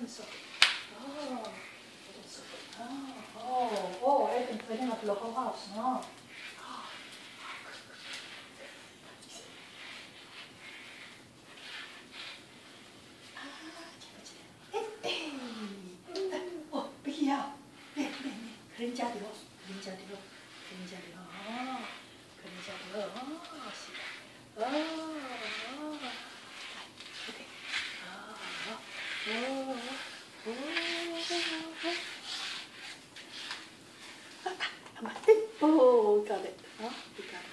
哦，哦哦，哎，哎，哎，人家的哦，人家的哦，人家的哦，人家的哦，哦，行。Oh. Got it. Oh, you got it.